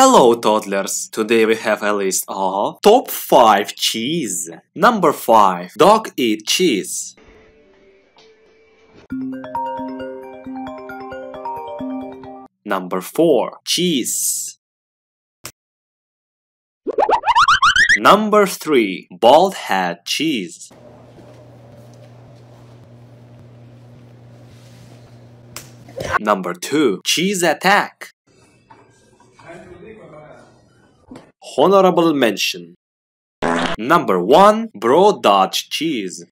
Hello toddlers! Today we have a list of top 5 cheese. Number 5. Dog eat cheese. Number 4. Cheese. Number 3. Bald head cheese. Number 2. Cheese attack. Honorable mention. Number 1. Bro Dutch cheese.